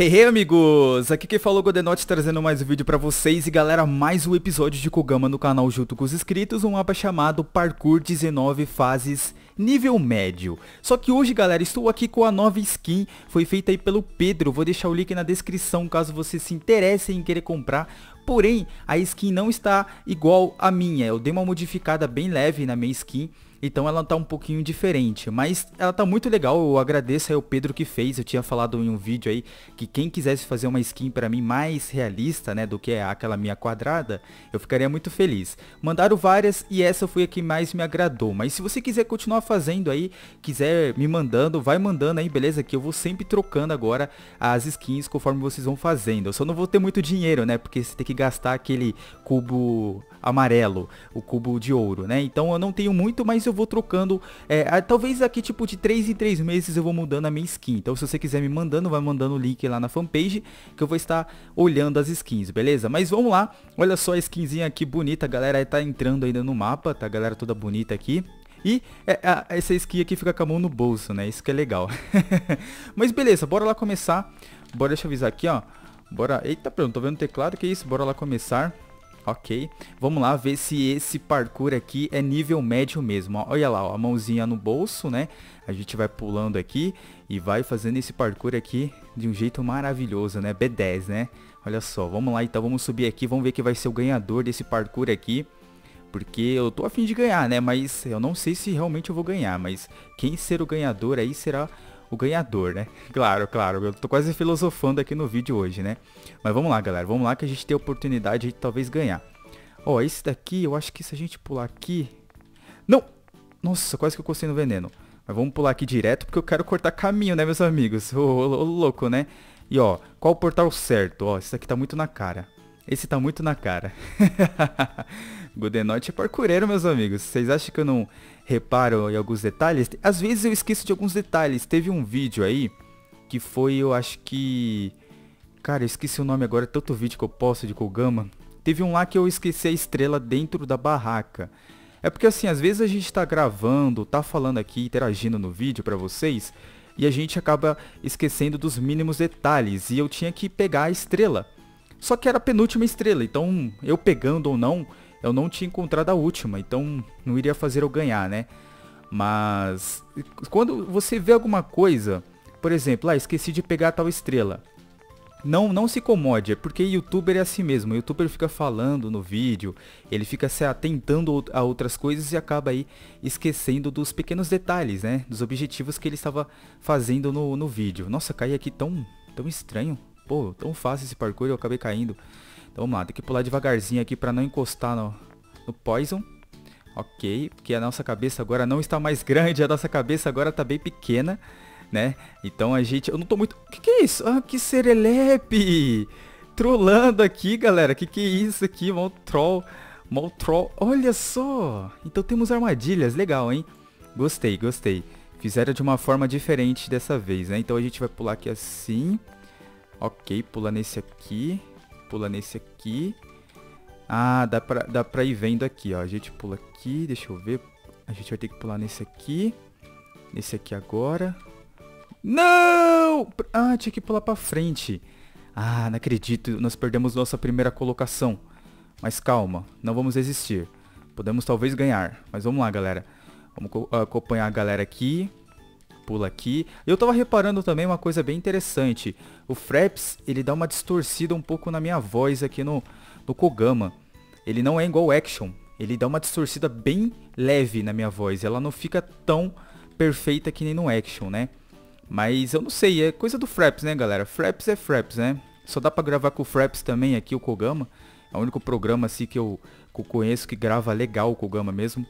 Hey, hey amigos! Aqui quem falou Godenote trazendo mais um vídeo pra vocês e galera, mais um episódio de Kogama no canal junto com os inscritos, um mapa chamado Parkour 19 Fases nível médio. Só que hoje galera, estou aqui com a nova skin, foi feita aí pelo Pedro, vou deixar o link na descrição caso você se interesse em querer comprar. Porém, a skin não está igual a minha, eu dei uma modificada bem leve na minha skin então ela tá um pouquinho diferente, mas ela tá muito legal, eu agradeço aí o Pedro que fez, eu tinha falado em um vídeo aí que quem quisesse fazer uma skin para mim mais realista, né, do que aquela minha quadrada, eu ficaria muito feliz. Mandaram várias e essa foi a que mais me agradou, mas se você quiser continuar fazendo aí, quiser me mandando, vai mandando aí, beleza? Que eu vou sempre trocando agora as skins conforme vocês vão fazendo. Eu só não vou ter muito dinheiro, né, porque você tem que gastar aquele cubo amarelo, o cubo de ouro, né? Então eu não tenho muito, mas eu vou trocando. É, talvez aqui tipo de 3 em 3 meses eu vou mudando a minha skin. Então se você quiser me mandando, vai mandando o link lá na fanpage que eu vou estar olhando as skins, beleza? Mas vamos lá, olha só a skinzinha aqui bonita, a galera tá entrando ainda no mapa, tá? A galera toda bonita aqui. E é, essa skin aqui fica com a mão no bolso, né? Isso que é legal. Mas beleza, bora lá começar. Bora, deixa eu avisar aqui, ó. Bora... Eita, pronto, tô vendo o teclado, que isso? Bora lá começar. Ok, vamos lá ver se esse parkour aqui é nível médio mesmo. Olha lá, ó, a mãozinha no bolso, né? A gente vai pulando aqui e vai fazendo esse parkour aqui de um jeito maravilhoso, né? B10, né? Olha só, vamos lá então, vamos subir aqui, vamos ver quem vai ser o ganhador desse parkour aqui. Porque eu tô afim de ganhar, né? Mas eu não sei se realmente eu vou ganhar. Mas quem ser o ganhador aí será o ganhador, né? Claro, claro, eu tô quase filosofando aqui no vídeo hoje, né? Mas vamos lá, galera, vamos lá que a gente tem a oportunidade de talvez ganhar. Ó, oh, esse daqui, eu acho que se a gente pular aqui... Não! Nossa, quase que eu costei no veneno. Mas vamos pular aqui direto porque eu quero cortar caminho, né, meus amigos? Ô, louco, né? E ó, qual o portal certo? Ó, esse aqui tá muito na cara. Esse tá muito na cara. Godenote é parkureiro, meus amigos. Vocês acham que eu não reparo em alguns detalhes? Às vezes eu esqueço de alguns detalhes. Teve um vídeo aí que foi, eu acho que... Cara, eu esqueci o nome agora, tanto vídeo que eu posto de Kogama. Teve um lá que eu esqueci a estrela dentro da barraca. É porque assim, às vezes a gente tá gravando, tá falando aqui, interagindo no vídeo pra vocês, e a gente acaba esquecendo dos mínimos detalhes, e eu tinha que pegar a estrela. Só que era a penúltima estrela, então eu pegando ou não, eu não tinha encontrado a última, então não iria fazer eu ganhar, né? Mas quando você vê alguma coisa, por exemplo, ah, esqueci de pegar tal estrela. Não, não se incomode, é porque youtuber é assim mesmo. O youtuber fica falando no vídeo, ele fica se atentando a outras coisas e acaba aí esquecendo dos pequenos detalhes, né? Dos objetivos que ele estava fazendo no, no vídeo. Nossa, caí aqui tão, tão estranho. Pô, tão fácil esse parkour, eu acabei caindo. Então vamos lá, tem que pular devagarzinho aqui para não encostar no, no Poison. Ok, porque a nossa cabeça agora não está mais grande, a nossa cabeça agora está bem pequena, né? Então a gente... Eu não tô muito... O que, que é isso? Ah, que serelepe! Trollando aqui, galera. Que que é isso aqui? Mal troll. Mal troll. Olha só! Então temos armadilhas. Legal, hein? Gostei, gostei. Fizeram de uma forma diferente dessa vez, né? Então a gente vai pular aqui assim. Ok, pula nesse aqui. Pula nesse aqui. Ah, dá pra, dá pra ir vendo aqui, ó. A gente pula aqui, deixa eu ver. A gente vai ter que pular nesse aqui. Nesse aqui agora. Não! Ah, tinha que pular pra frente. Ah, não acredito. Nós perdemos nossa primeira colocação. Mas calma, não vamos desistir. Podemos talvez ganhar. Mas vamos lá, galera. Vamos acompanhar a galera aqui pula aqui. Eu tava reparando também uma coisa bem interessante. O Fraps, ele dá uma distorcida um pouco na minha voz aqui no, no Kogama. Ele não é igual Action. Ele dá uma distorcida bem leve na minha voz. Ela não fica tão perfeita que nem no Action, né? Mas eu não sei, é coisa do Fraps, né, galera? Fraps é Fraps, né? Só dá pra gravar com o Fraps também aqui, o Kogama. É o único programa assim que eu, que eu conheço que grava legal o Kogama mesmo.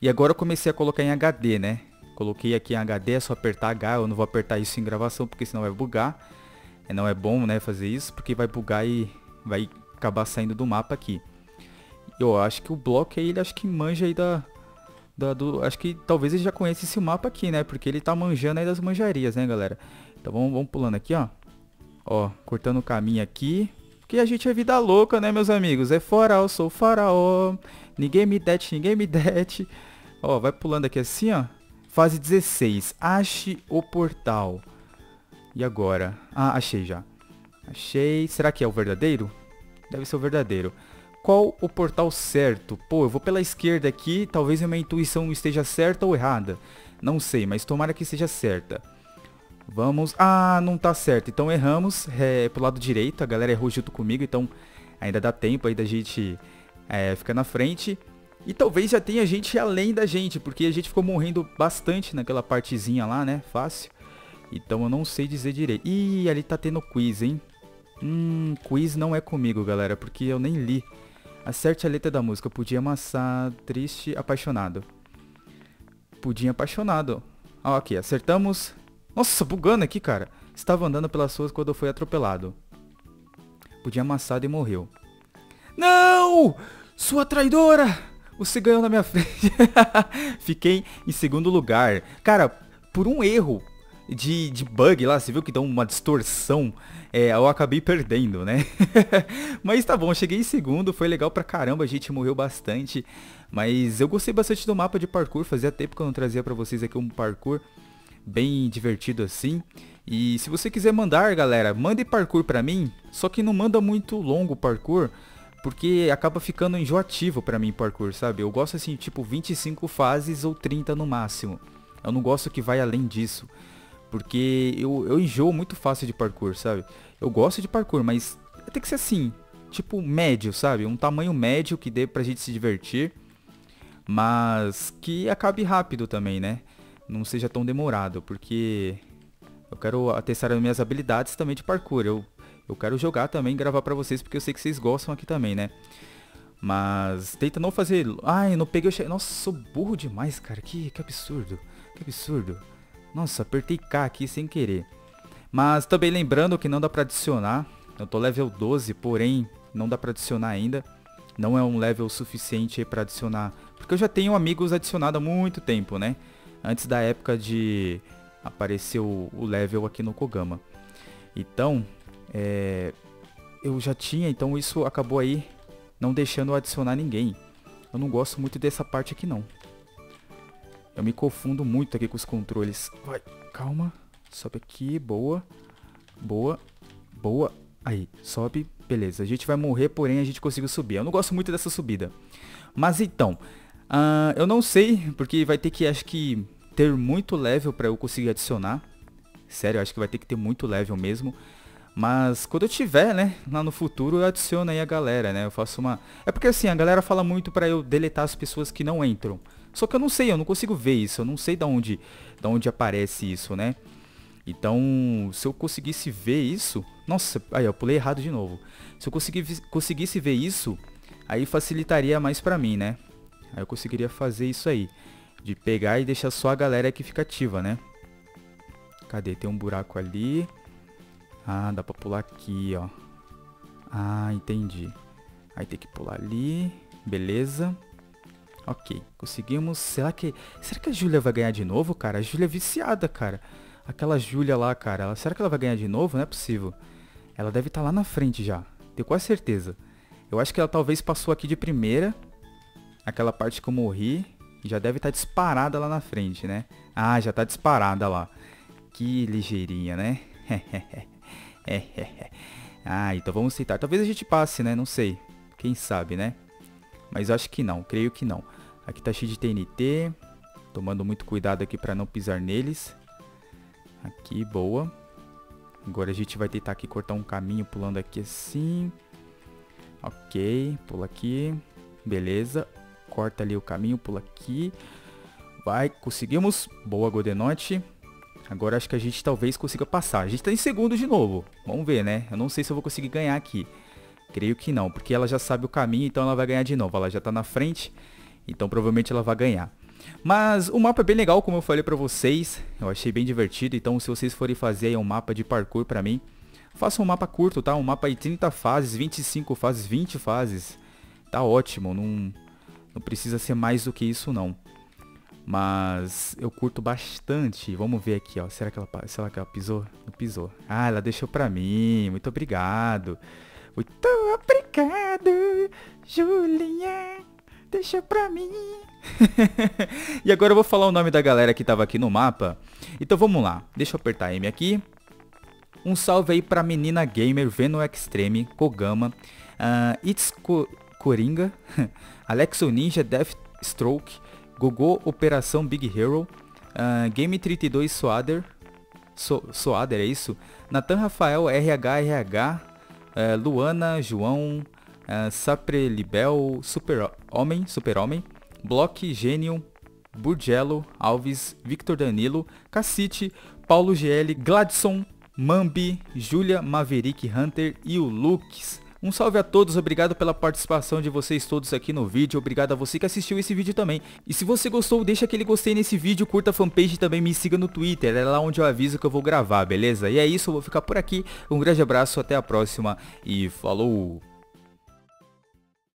E agora eu comecei a colocar em HD, né? Coloquei aqui em HD, é só apertar H, eu não vou apertar isso em gravação porque senão vai bugar. É, não é bom, né, fazer isso, porque vai bugar e vai acabar saindo do mapa aqui. Eu acho que o bloco aí, ele acho que manja aí da, da, do, acho que talvez ele já conheça esse mapa aqui, né? Porque ele tá manjando aí das manjarias, né, galera? Então vamos, vamos pulando aqui, ó. Ó, cortando o caminho aqui. Que a gente é vida louca, né, meus amigos? É faraó, sou faraó. Ninguém me dete, ninguém me dete. Ó, vai pulando aqui assim, ó. Fase 16. Ache o portal. E agora? Ah, achei já. Achei. Será que é o verdadeiro? Deve ser o verdadeiro. Qual o portal certo? Pô, eu vou pela esquerda aqui, talvez a minha intuição esteja certa ou errada. Não sei, mas tomara que seja certa. Vamos... Ah, não tá certo. Então erramos é, pro lado direito. A galera errou junto comigo, então ainda dá tempo aí da gente é, ficar na frente. E talvez já tenha gente além da gente, porque a gente ficou morrendo bastante naquela partezinha lá, né? Fácil. Então eu não sei dizer direito. Ih, ali tá tendo quiz, hein? Hum, quiz não é comigo, galera, porque eu nem li. Acerte a letra da música. Podia amassar, triste, apaixonado. Pudim apaixonado. Ah, ok, acertamos. Nossa, bugando aqui, cara. Estava andando pelas ruas quando foi atropelado. Pudim amassado e morreu. Não! Sua traidora! Você ganhou na minha frente. Fiquei em segundo lugar. Cara, por um erro de, de bug lá, você viu que dá uma distorção, é, eu acabei perdendo, né? mas tá bom, cheguei em segundo, foi legal pra caramba, a gente morreu bastante. Mas eu gostei bastante do mapa de parkour, fazia tempo que eu não trazia pra vocês aqui um parkour bem divertido assim. E se você quiser mandar, galera, mande parkour pra mim, só que não manda muito longo parkour, porque acaba ficando enjoativo pra mim parkour, sabe? Eu gosto assim, tipo 25 fases ou 30 no máximo. Eu não gosto que vai além disso. Porque eu, eu enjoo muito fácil de parkour, sabe? Eu gosto de parkour, mas tem que ser assim, tipo médio, sabe? Um tamanho médio que dê pra gente se divertir, mas que acabe rápido também, né? Não seja tão demorado, porque eu quero testar as minhas habilidades também de parkour. Eu, eu quero jogar também, gravar pra vocês, porque eu sei que vocês gostam aqui também, né? Mas tenta não fazer... Ai, não peguei o... Nossa, sou burro demais, cara. Que, que absurdo. Que absurdo. Nossa, apertei K aqui sem querer. Mas também lembrando que não dá pra adicionar. Eu tô level 12, porém não dá pra adicionar ainda. Não é um level suficiente para adicionar. Porque eu já tenho amigos adicionados há muito tempo, né? Antes da época de aparecer o, o level aqui no Kogama. Então, é, eu já tinha, então isso acabou aí não deixando eu adicionar ninguém. Eu não gosto muito dessa parte aqui não. Eu me confundo muito aqui com os controles. Vai, calma. Sobe aqui, boa. Boa, boa. Aí, sobe, beleza. A gente vai morrer, porém a gente conseguiu subir. Eu não gosto muito dessa subida. Mas então, uh, eu não sei, porque vai ter que, acho que, ter muito level pra eu conseguir adicionar. Sério, acho que vai ter que ter muito level mesmo. Mas quando eu tiver, né, lá no futuro, eu adiciono aí a galera, né? Eu faço uma... É porque assim, a galera fala muito pra eu deletar as pessoas que não entram. Só que eu não sei, eu não consigo ver isso, eu não sei da onde, da onde aparece isso, né? Então, se eu conseguisse ver isso, nossa, aí eu pulei errado de novo. Se eu conseguisse, conseguisse ver isso, aí facilitaria mais pra mim, né? Aí eu conseguiria fazer isso aí, de pegar e deixar só a galera que fica ativa, né? Cadê? Tem um buraco ali. Ah, dá pra pular aqui, ó. Ah, entendi. Aí tem que pular ali. Beleza. Ok, conseguimos. Será que. Será que a Júlia vai ganhar de novo, cara? A Júlia é viciada, cara. Aquela Júlia lá, cara. Ela... Será que ela vai ganhar de novo? Não é possível. Ela deve estar tá lá na frente já. Tenho quase certeza. Eu acho que ela talvez passou aqui de primeira. Aquela parte que eu morri. Já deve estar tá disparada lá na frente, né? Ah, já tá disparada lá. Que ligeirinha, né? ah, então vamos aceitar. Talvez a gente passe, né? Não sei. Quem sabe, né? Mas acho que não, creio que não. Aqui tá cheio de TNT. Tomando muito cuidado aqui para não pisar neles. Aqui, boa. Agora a gente vai tentar aqui cortar um caminho pulando aqui assim. Ok, pula aqui. Beleza. Corta ali o caminho, pula aqui. Vai, conseguimos. Boa, Godenote. Agora acho que a gente talvez consiga passar. A gente tá em segundo de novo. Vamos ver, né? Eu não sei se eu vou conseguir ganhar aqui. Creio que não, porque ela já sabe o caminho, então ela vai ganhar de novo. Ela já tá na frente, então provavelmente ela vai ganhar. Mas o mapa é bem legal, como eu falei pra vocês. Eu achei bem divertido, então se vocês forem fazer um mapa de parkour pra mim, façam um mapa curto, tá? Um mapa de 30 fases, 25 fases, 20 fases. Tá ótimo, não, não precisa ser mais do que isso não. Mas eu curto bastante. Vamos ver aqui, ó. Será que ela, será que ela pisou? Não pisou. Ah, ela deixou pra mim. Muito obrigado. Muito obrigado, Julinha. Deixa pra mim. e agora eu vou falar o nome da galera que tava aqui no mapa. Então vamos lá. Deixa eu apertar M aqui. Um salve aí pra menina gamer, Venom Extreme, Kogama, uh, It's Co Coringa, Alexo Ninja, Deathstroke, Gogô Operação Big Hero, uh, Game 32 Soader, so Soader é isso? Nathan Rafael, RHRH, uh, Luana, João, uh, Saprelibel, Super Homem, Super Homem, Block, Gênio, Burgello, Alves, Victor Danilo, Cacite, Paulo GL, Gladson, Mambi, Julia, Maverick Hunter e o Lux. Um salve a todos, obrigado pela participação de vocês todos aqui no vídeo, obrigado a você que assistiu esse vídeo também. E se você gostou, deixa aquele gostei nesse vídeo, curta a fanpage e também me siga no Twitter, é lá onde eu aviso que eu vou gravar, beleza? E é isso, eu vou ficar por aqui, um grande abraço, até a próxima e falou!